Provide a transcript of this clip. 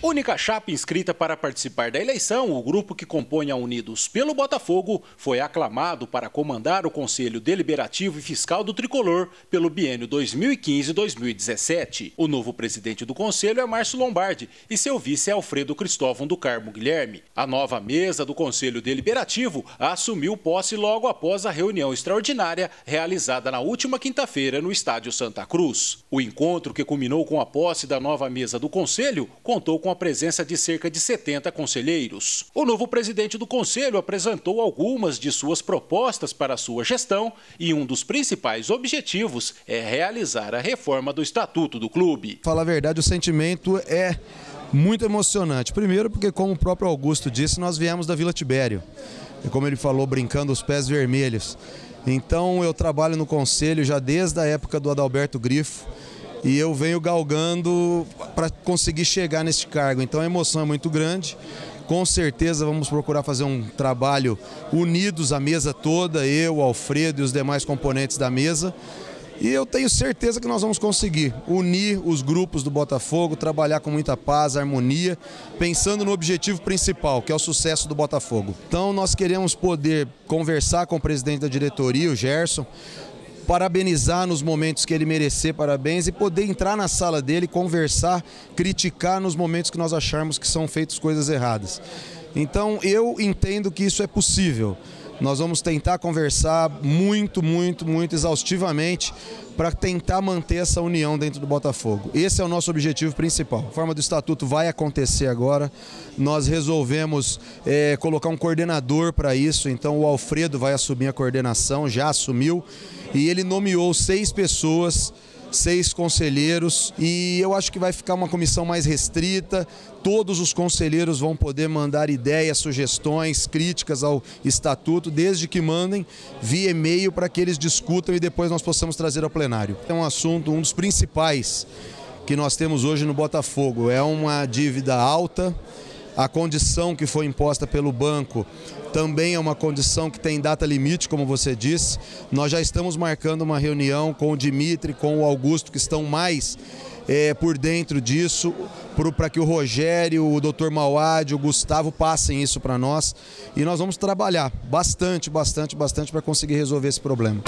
Única chapa inscrita para participar da eleição, o grupo que compõe a Unidos pelo Botafogo foi aclamado para comandar o Conselho Deliberativo e Fiscal do Tricolor pelo biênio 2015-2017. O novo presidente do conselho é Márcio Lombardi e seu vice é Alfredo Cristóvão do Carmo Guilherme. A nova mesa do Conselho Deliberativo assumiu posse logo após a reunião extraordinária realizada na última quinta-feira no Estádio Santa Cruz. O encontro, que culminou com a posse da nova mesa do Conselho, contou com com a presença de cerca de 70 conselheiros. O novo presidente do conselho apresentou algumas de suas propostas para sua gestão e um dos principais objetivos é realizar a reforma do estatuto do clube. Falar a verdade, o sentimento é muito emocionante. Primeiro, porque, como o próprio Augusto disse, nós viemos da Vila Tibério. E como ele falou, brincando os pés vermelhos. Então, eu trabalho no conselho já desde a época do Adalberto Grifo e eu venho galgando para conseguir chegar nesse cargo. Então a emoção é muito grande. Com certeza vamos procurar fazer um trabalho unidos a mesa toda, eu, Alfredo e os demais componentes da mesa. E eu tenho certeza que nós vamos conseguir unir os grupos do Botafogo, trabalhar com muita paz, harmonia, pensando no objetivo principal, que é o sucesso do Botafogo. Então nós queremos poder conversar com o presidente da diretoria, o Gerson, parabenizar nos momentos que ele merecer parabéns e poder entrar na sala dele, conversar, criticar nos momentos que nós acharmos que são feitas coisas erradas. Então eu entendo que isso é possível. Nós vamos tentar conversar muito, muito, muito exaustivamente para tentar manter essa união dentro do Botafogo. Esse é o nosso objetivo principal. A forma do estatuto vai acontecer agora. Nós resolvemos é, colocar um coordenador para isso, então o Alfredo vai assumir a coordenação, já assumiu, e ele nomeou seis pessoas seis conselheiros e eu acho que vai ficar uma comissão mais restrita. Todos os conselheiros vão poder mandar ideias, sugestões, críticas ao estatuto, desde que mandem via e-mail para que eles discutam e depois nós possamos trazer ao plenário. É um assunto, um dos principais que nós temos hoje no Botafogo. É uma dívida alta, a condição que foi imposta pelo banco também é uma condição que tem data limite, como você disse. Nós já estamos marcando uma reunião com o Dimitri, com o Augusto, que estão mais é, por dentro disso, para que o Rogério, o Dr. Mauad, o Gustavo passem isso para nós. E nós vamos trabalhar bastante, bastante, bastante para conseguir resolver esse problema.